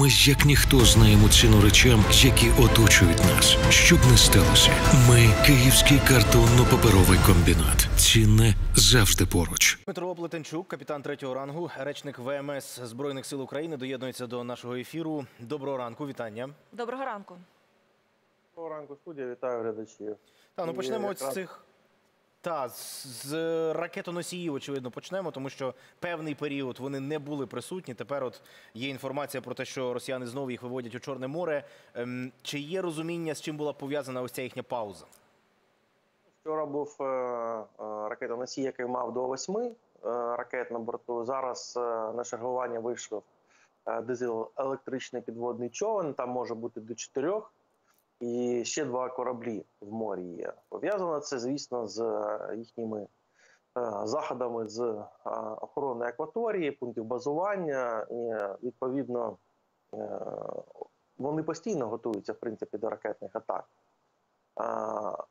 Ми як ніхто знаємо ціну речам, які оточують нас. Щоб не сталося, ми Київський картонно-паперовий комбінат. Цінне завжди поруч. Дмитро Плетенчук, капітан третього рангу, речник ВМС Збройних сил України, доєднується до нашого ефіру. Доброго ранку, вітання. Доброго ранку. Доброго ранку, студія. Вітаю глядачів. Та ну почнемо з цих. Та з, ракетоносіїв, очевидно, почнемо, тому що певний період вони не були присутні. Тепер от є інформація про те, що росіяни знову їх виводять у Чорне море. Ем, чи є розуміння, з чим була пов'язана ось ця їхня пауза? Вчора був е, е, ракетоносій, який мав до восьми е, ракет на борту. Зараз на чергування вийшов е, дизель-електричний підводний човен. Там може бути до чотирьох. І ще два кораблі в морі є. Пов'язано це, звісно, з е, їхніми е, заходами з е, охорони акваторії, пунктів базування. І, відповідно, вони постійно готуються в принципі до ракетних атак.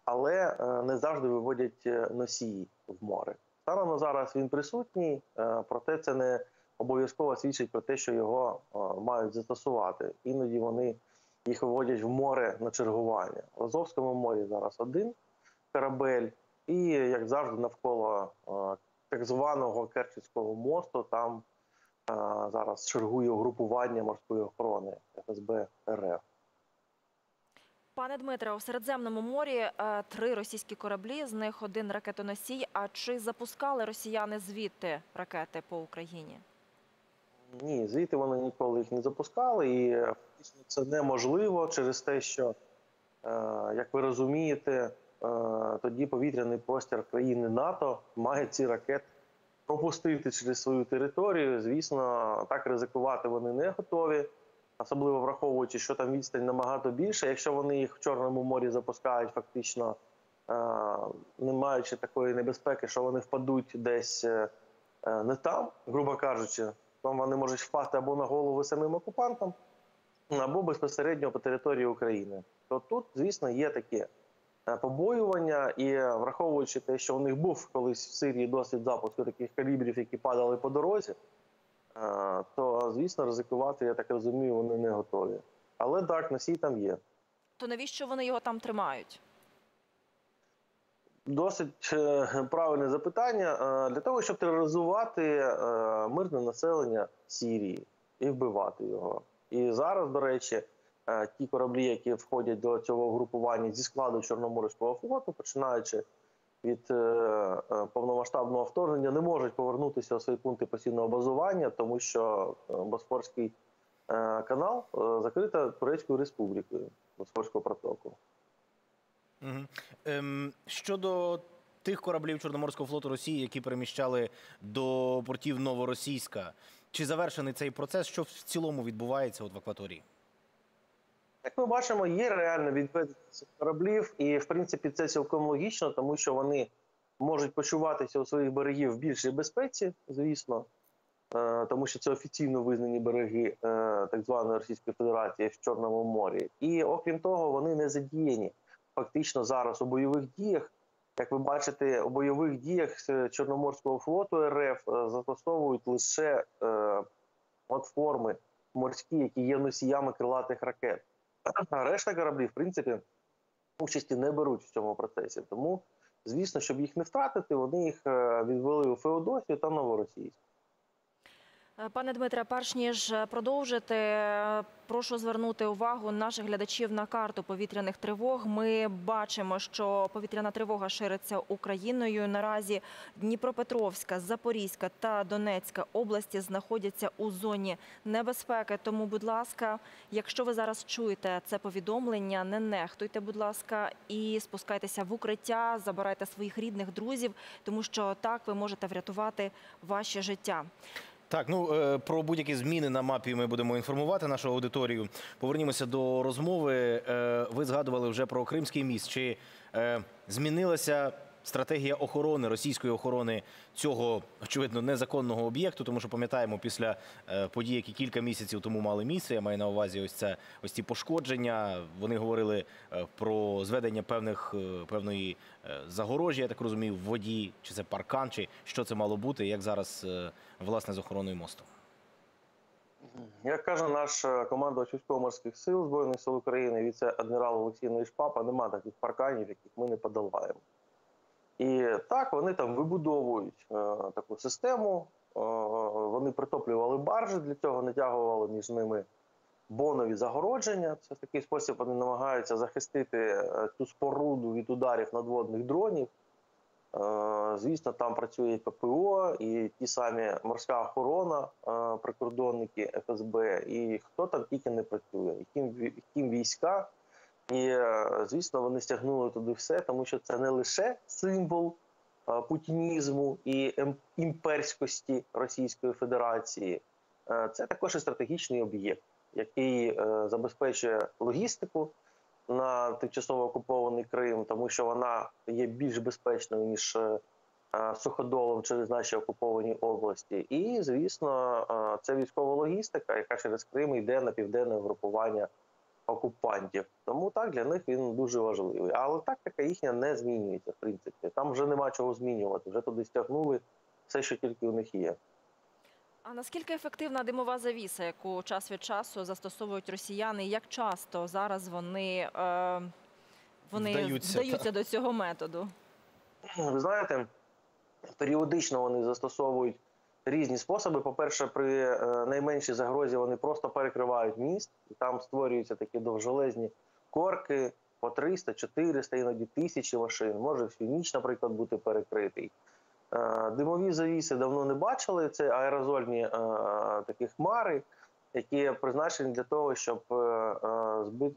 Але не завжди виводять носії в море. Станом на зараз він присутній, проте це не обов'язково свідчить про те, що його мають застосувати. Іноді вони їх виводять в море на чергування. В Азовському морі зараз один корабель, і як завжди, навколо е, так званого Керченського мосту там е, зараз чергує угрупування морської охорони ФСБ РФ. Пане Дмитре, у Середземному морі е, три російські кораблі, з них один ракетоносій. А чи запускали росіяни звідти ракети по Україні? Ні, звідти вони ніколи їх не запускали, і е, фактично це неможливо через те, що, е, як ви розумієте, е, тоді повітряний простір країни НАТО має ці ракети пропустити через свою територію. Звісно, так ризикувати вони не готові, особливо враховуючи, що там відстань набагато більше. Якщо вони їх в Чорному морі запускають, фактично не маючи такої небезпеки, що вони впадуть десь не там, грубо кажучи, там вони можуть впасти або на голову самим окупантам, або безпосередньо по території України. То тут, звісно, є таке е, побоювання, і е, враховуючи те, що у них був колись в Сирії досвід запуску таких калібрів, які падали по дорозі, е, то звісно ризикувати, я так розумію, вони не готові. Але так, носій там є. То навіщо вони його там тримають? Досить е, правильне запитання Е, для того, щоб тероризувати е, мирне населення Сірії і вбивати його. І зараз, до речі, ті кораблі, які входять до цього угрупування зі складу Чорноморського флоту, починаючи від повномасштабного вторгнення, не можуть повернутися у свої пункти постійного базування, тому що Босфорський канал закрита Турецькою республікою Босфорського протоку. Угу. Ем, щодо тих кораблів Чорноморського флоту Росії, які переміщали до портів Новоросійська, чи завершений цей процес? Що в цілому відбувається от в акваторії? Як ми бачимо, є реальна відповідальність цих кораблів, і в принципі це цілком логічно, тому що вони можуть почуватися у своїх берегів в більшій безпеці, звісно, е, тому що це офіційно визнані береги е, так званої Російської Федерації в Чорному морі. І окрім того, вони не задіяні фактично зараз у бойових діях. Як ви бачите, у бойових діях Чорноморського флоту РФ е, застосовують лише е, платформи морські, які є носіями крилатих ракет. А решта кораблів, в принципі, участі не беруть в цьому процесі. Тому, звісно, щоб їх не втратити, вони їх е, відвели у Феодосію та Новоросійськ. Е, Пане Дмитре, перш ніж продовжити, е, прошу звернути увагу наших глядачів на карту повітряних тривог. Ми бачимо, що повітряна тривога шириться Україною. Наразі Дніпропетровська, Запорізька та Донецька області знаходяться у зоні небезпеки. Тому, будь ласка, якщо ви зараз чуєте це повідомлення, не нехтуйте, будь ласка, і спускайтеся в укриття, забирайте своїх рідних друзів, тому що так ви можете врятувати ваше життя. Так, ну е, про будь-які зміни на мапі ми будемо інформувати нашу аудиторію. Повернімося до розмови. Е, Ви згадували вже про Кримський міст. Чи е, змінилася стратегія охорони російської охорони цього очевидно незаконного об'єкту? Тому що пам'ятаємо, після е, подій, які кілька місяців тому мали місце, я маю на увазі ось це ось ці пошкодження. Вони говорили е, про зведення певних е, певної загорожі, я так розумію, в воді, чи це паркан, чи що це мало бути, як зараз власне з охороною мосту. Як каже наш командувач військово-морських сил Збройних сил України, віце-адмірал Олексій Нейшпапа, нема таких парканів, яких ми не подолаємо. І так вони там вибудовують е, таку систему. Е, вони притоплювали баржі, для цього натягували між ними бонові загородження. Це в такий спосіб вони намагаються захистити е, цю споруду від ударів надводних дронів. Е, Звісно, там працює ППО, і ті самі морська охорона, е, прикордонники ФСБ, і хто там тільки не працює, і ким, ві- ким війська. І, е, звісно, вони стягнули туди все, тому що це не лише символ е, путінізму і ем- імперськості Російської Федерації, е, це також і стратегічний об'єкт, який забезпечує логістику на тимчасово окупований Крим, тому що вона є більш безпечною ніж суходолом через наші окуповані області. І звісно, це військова логістика, яка через Крим йде на південне групування окупантів. Тому так для них він дуже важливий. Але тактика їхня не змінюється, в принципі. Там вже нема чого змінювати. Вже туди стягнули все, що тільки у них є. А наскільки ефективна димова завіса, яку час від часу застосовують росіяни? і Як часто зараз вони, е, вони Вдаються, вдаються до цього методу? Ви знаєте, періодично вони застосовують різні способи. По-перше, при е, найменшій загрозі вони просто перекривають міст, і там створюються такі довжелезні корки по 300, 400, іноді тисячі машин. Може всю ніч, наприклад, бути перекритий. Е, Димові завіси давно не бачили. Це аерозольні е, такі хмари, які призначені для того, щоб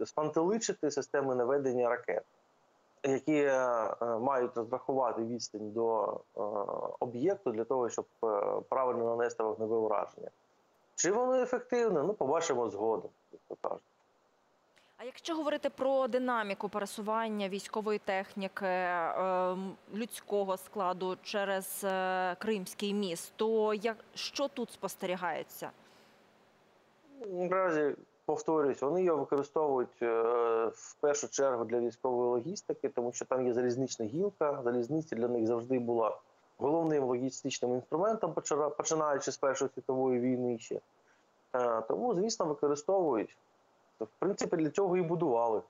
спантеличити системи наведення ракет які е, мають розрахувати відстань до е, об'єкту для того, щоб е, правильно нанести вогневе ураження. Чи воно ефективне? Ну, побачимо згодом, як то кажуть. А якщо говорити про динаміку пересування військової техніки, е, людського складу через е, Кримський міст, то як що тут спостерігається? Наразі повторюсь, вони його використовують е, в першу чергу для військової логістики, тому що там є залізнична гілка. Залізниця для них завжди була головним логістичним інструментом, почина- починаючи з Першої світової війни ще. Е, Тому, звісно, використовують. В принципі, для цього і будували.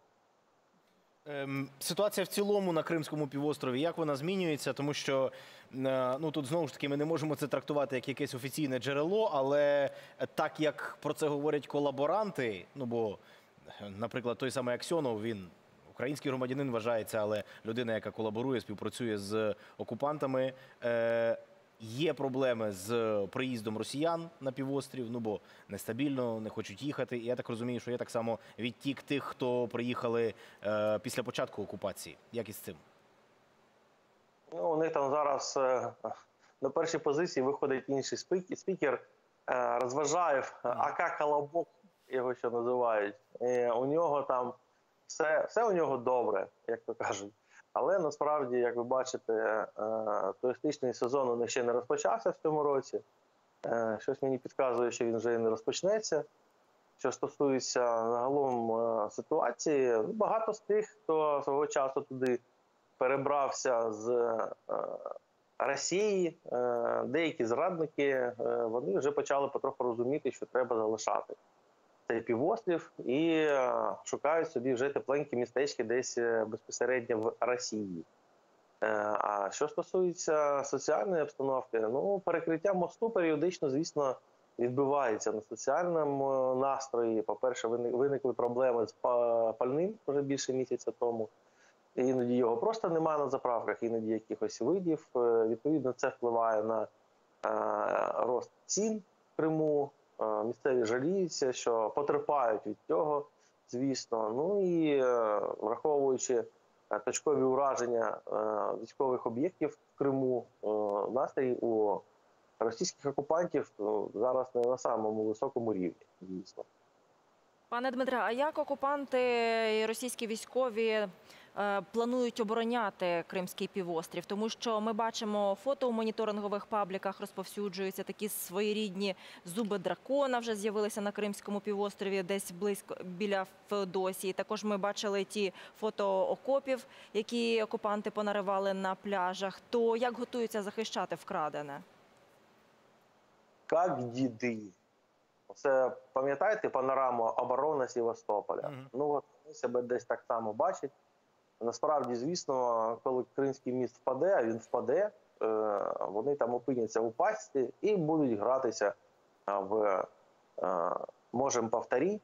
Ем, Ситуація в цілому на Кримському півострові, як вона змінюється, тому що е, ну тут знову ж таки ми не можемо це трактувати як якесь офіційне джерело, але так як про це говорять колаборанти, ну бо, наприклад, той самий Аксьонов, він український громадянин вважається, але людина, яка колаборує, співпрацює з окупантами. Е, Є проблеми з приїздом росіян на півострів, ну бо нестабільно, не хочуть їхати. І я так розумію, що є так само відтік тих, хто приїхали е, після початку окупації. Як із цим? Ну, у них там зараз е, на першій позиції виходить інший спік- спікер е, Розважаєв, АК Колобок, його ще називають. І у нього там все, все у нього добре, як то кажуть. Але насправді, як ви бачите, е, туристичний сезон у них ще не розпочався в цьому році. Е, Щось мені підказує, що він вже не розпочнеться. Що стосується загалом е, ситуації, ну, багато з тих, хто свого часу туди перебрався з Росії, деякі зрадники, вони вже почали потроху розуміти, що треба залишати цей півострів і е, шукають собі вже тепленькі містечки десь е, безпосередньо в Росії. Е, А що стосується соціальної обстановки, ну перекриття мосту періодично, звісно, відбувається на соціальному настрої. По-перше, виникли проблеми з пальним вже більше місяця тому. Іноді його просто немає на заправках, іноді якихось видів. Відповідно, це впливає на рост цін в Криму. Місцеві жаліються, що потерпають від цього, звісно. Ну і е, враховуючи е, точкові ураження е, військових об'єктів в Криму, настрій у російських окупантів ну, зараз не на самому високому рівні, звісно. Пане Дмитре, а як окупанти і російські військові е, планують обороняти Кримський півострів? Тому що ми бачимо фото у моніторингових пабліках, розповсюджуються такі своєрідні зуби дракона вже з'явилися на Кримському півострові, десь близько біля Феодосії. Також ми бачили ті фото окопів, які окупанти понаривали на пляжах. То як готуються захищати вкрадене? Як діди. Це пам'ятаєте панораму оборони Севастополя? Мгм. Ну от вони себе десь так само бачать. Насправді, звісно, коли Кримський міст впаде, а він впаде, е, вони там опиняться у пастці і будуть гратися в е, можемо повторити.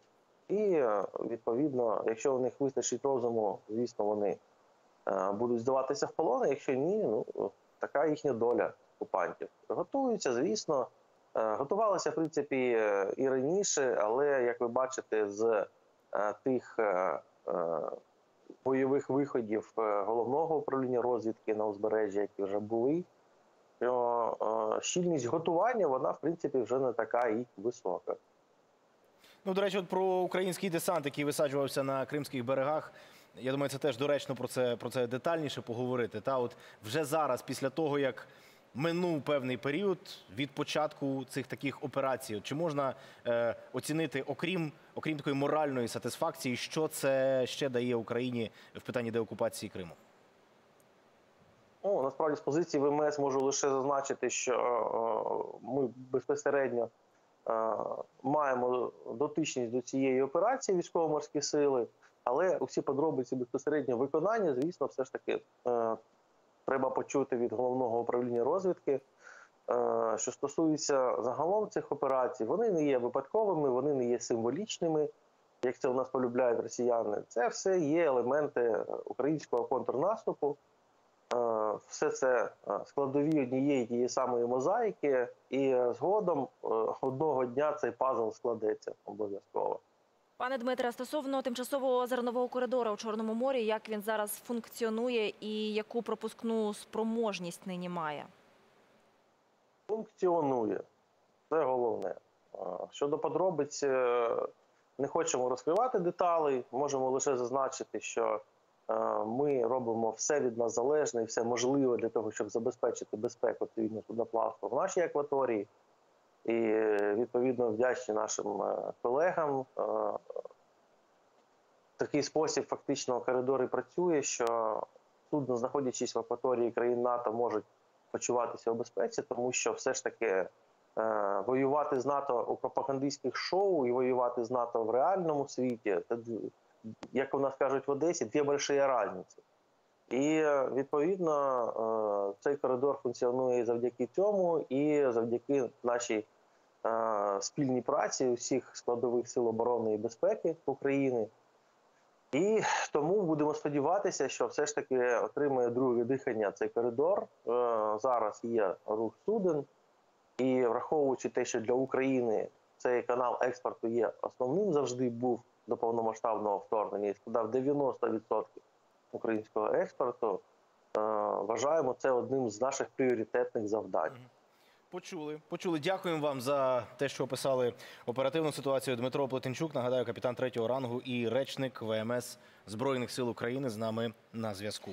І е, відповідно, якщо у них вистачить розуму, звісно, вони е, будуть здаватися в полон. Якщо ні, ну така їхня доля окупантів. Готуються, звісно, Е, готувалися в принципі е, і раніше, але як ви бачите, з е, тих бойових виходів головного управління розвідки на узбережжі, які вже були, е, щільність готування вона в принципі вже не така і висока. Ну, до речі, от про український десант, який висаджувався на кримських берегах. Я думаю, це теж доречно про це, про це детальніше поговорити. Та от вже зараз, після того, як минув певний період від початку цих таких операцій, чи можна е, оцінити, окрім, окрім такої моральної сатисфакції, що це ще дає Україні в питанні деокупації Криму? Ну, насправді з позиції ВМС можу лише зазначити, що е, ми безпосередньо е, маємо дотичність до цієї операції військово-морські сили, але усі подробиці безпосередньо виконання, звісно, все ж таки е, треба почути від головного управління розвідки. Е, Що стосується загалом цих операцій, вони не є випадковими, вони не є символічними, як це у нас полюбляють росіяни. Це все є елементи українського контрнаступу. Е, Все це е, складові однієї тієї самої мозаїки, і згодом одного дня цей пазл складеться обов'язково. Пане Дмитре, стосовно тимчасового зернового коридору у Чорному морі, як він зараз функціонує і яку пропускну спроможність нині має? Функціонує. Це головне. Щодо подробиць, е, не хочемо розкривати деталей, можемо лише зазначити, що е, ми робимо все від нас залежне і все можливе для того, щоб забезпечити безпеку цивільного судноплавства в нашій акваторії. І відповідно вдячні нашим е, колегам. Е, такий спосіб фактично коридор і працює, що судно, знаходячись в акваторії країн НАТО, можуть почуватися у безпеці, тому що все ж таки е, воювати з НАТО у пропагандистських шоу і воювати з НАТО в реальному світі, це, як у нас кажуть в Одесі, дві великі різниці. І відповідно е, цей коридор функціонує завдяки цьому і завдяки нашій е, спільній праці усіх складових сил оборони і безпеки України. І тому будемо сподіватися, що все ж таки отримає друге дихання цей коридор. Е, Зараз є рух суден, і враховуючи те, що для України цей канал експорту є основним, завжди був до повномасштабного вторгнення і складав 90% українського експорту. е, Вважаємо це одним з наших пріоритетних завдань. Почули, почули. Дякуємо вам за те, що описали оперативну ситуацію. Дмитро Плетенчук, нагадаю, капітан третього рангу і речник ВМС Збройних сил України з нами на зв'язку.